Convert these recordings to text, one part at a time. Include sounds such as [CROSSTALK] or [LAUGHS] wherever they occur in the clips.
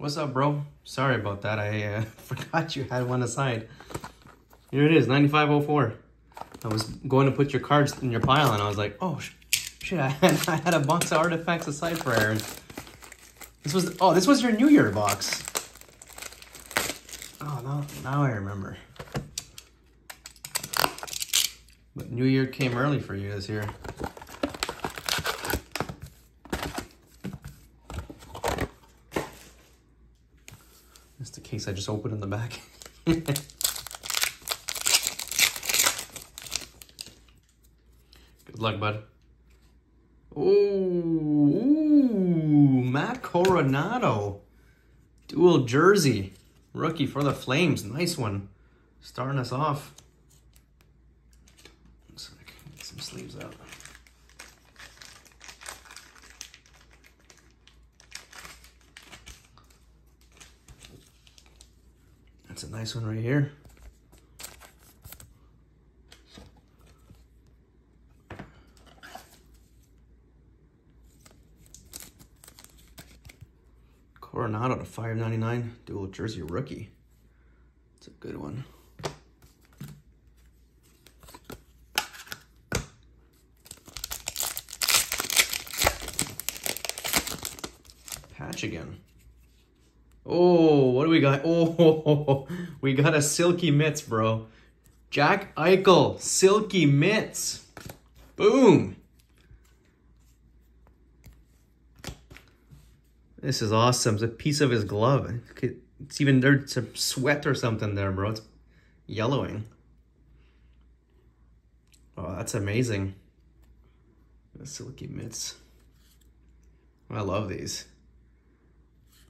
What's up, bro? Sorry about that. I uh, [LAUGHS] forgot you had one aside. Here it is, 9504. I was going to put your cards in your pile and I was like, oh, sh shit, I had, [LAUGHS] I had a box of artifacts aside for Aaron. This was, oh, this was your New Year box. Oh, now, now I remember. But New Year came early for you this year. That's the case I just opened in the back. [LAUGHS] Good luck, bud. Ooh, Matt Coronato. Dual jersey. Rookie for the Flames. Nice one. Starting us off. Get some sleeves out. That's a nice one right here. Coronato to 599 dual jersey rookie. It's a good one. Patch again. Oh, what do we got? [LAUGHS] Oh, we got a silky mitts, bro. Jack Eichel, silky mitts. Boom. This is awesome. It's a piece of his glove. It's even there's some sweat or something there, bro. It's yellowing. Oh, that's amazing. The silky mitts. I love these.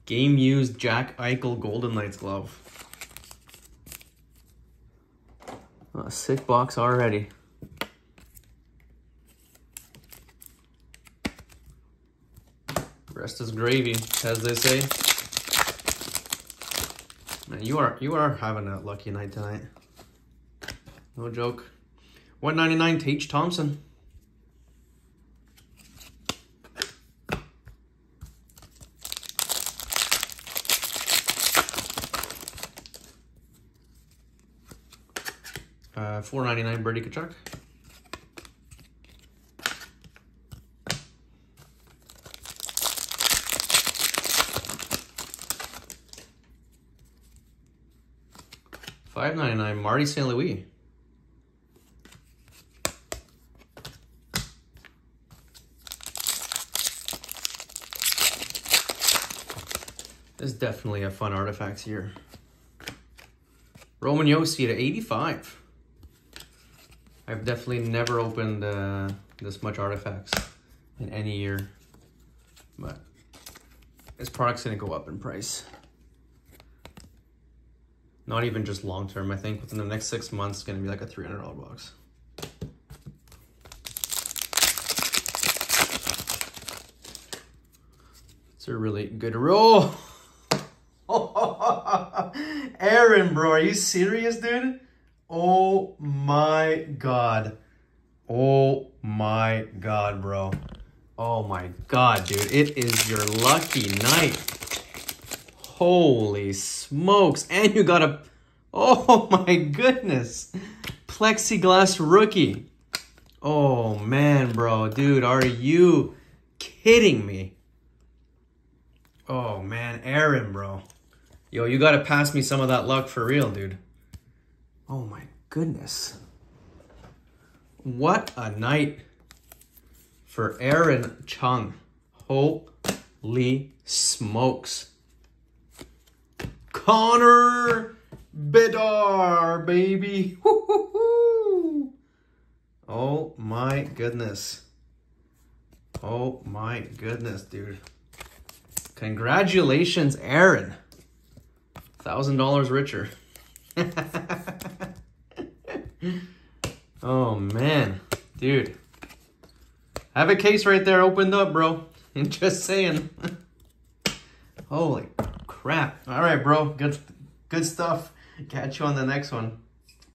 Game used Jack Eichel Golden Knights glove. Oh, sick box already. Rest is gravy, as they say. Man, you are you are having a lucky night tonight. No joke. 199 Tage Thompson. Uh, 499 Brady Tkachuk. Five ninety nine, Marty St. Louis. This is definitely a fun artifacts here. Roman Josi to 85. I've definitely never opened uh, this much artifacts in any year, but this product's gonna go up in price. Not even just long term. I think within the next six months, it's gonna be like a three hundred dollar box. It's a really good roll. [LAUGHS] Aaron, bro, are you serious, dude? Oh my god. Oh my god, bro. Oh my god, dude. It is your lucky night. Holy smokes. And you got a... Oh [LAUGHS] my goodness. Plexiglass rookie. Oh man, bro. Dude, are you kidding me? Oh man, Aaron, bro. Yo, you gotta pass me some of that luck for real, dude. Oh my goodness. What a night for Aaron Chung. Holy smokes. Connor Bedard, baby. [LAUGHS] Oh my goodness. Oh my goodness, dude. Congratulations, Aaron. $1,000 richer. [LAUGHS] [GASPS] oh, man. Dude. I have a case right there opened up, bro. [LAUGHS] And Just saying. [LAUGHS] Holy crap. All right, bro. Good, good stuff. Catch you on the next one.